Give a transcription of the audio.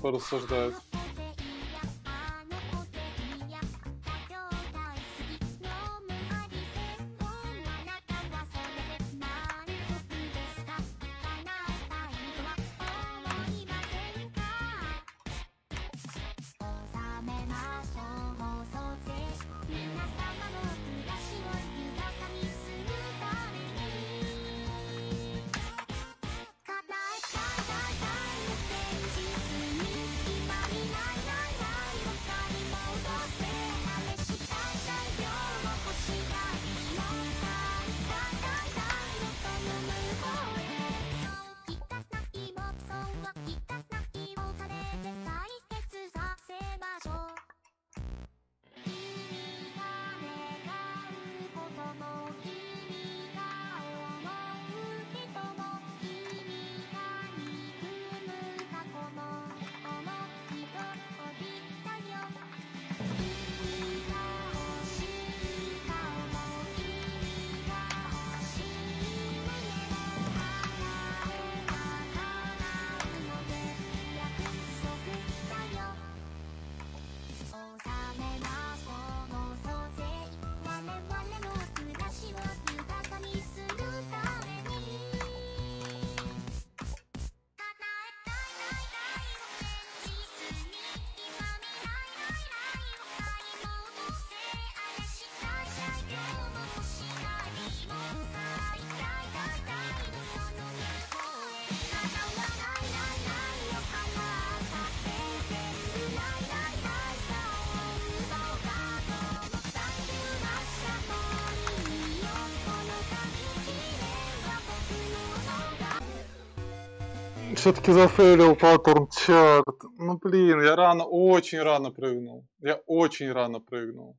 порассуждать. Все-таки зафейлил паттерн чарт. Ну блин, я рано, очень рано прыгнул. Я очень рано прыгнул.